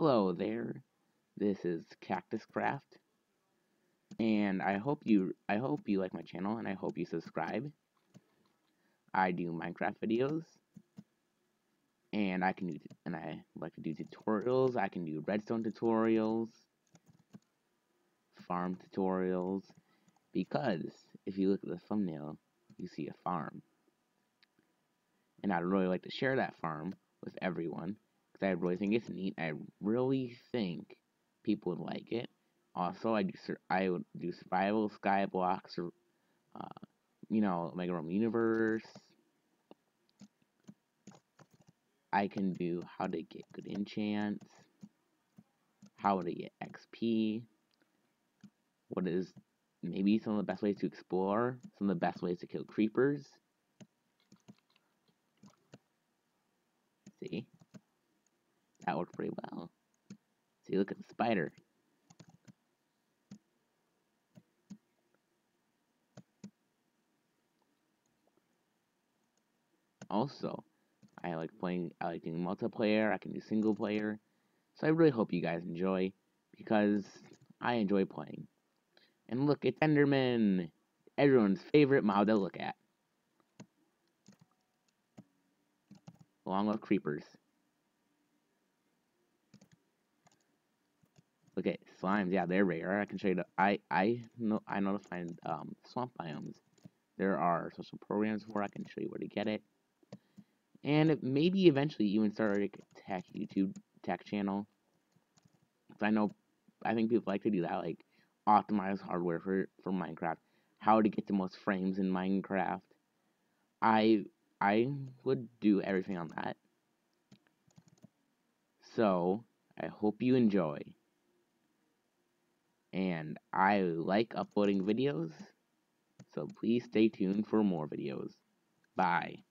Hello there. This is Cactus Craft. And I hope you I hope you like my channel and I hope you subscribe. I do Minecraft videos. And I can do and I like to do tutorials. I can do redstone tutorials, farm tutorials because if you look at the thumbnail, you see a farm. And I'd really like to share that farm with everyone because I really think it's neat. I really think people would like it. Also, I do I would do survival skyblocks or uh, you know Mega Realm Universe. I can do how to get good enchants, how to get XP, what is maybe some of the best ways to explore, some of the best ways to kill creepers. See? Worked pretty well. See, look at the spider. Also, I like playing, I like doing multiplayer, I can do single player. So I really hope you guys enjoy, because I enjoy playing. And look, it's Enderman! Everyone's favorite mob to look at. Along with creepers. Look at slimes. Yeah, they're rare. I can show you. The, I I know I know to find um, swamp biomes. There are social programs where I can show you where to get it, and maybe eventually even start a tech YouTube tech channel. I know, I think people like to do that, like optimize hardware for for Minecraft, how to get the most frames in Minecraft. I I would do everything on that. So I hope you enjoy and I like uploading videos, so please stay tuned for more videos. Bye.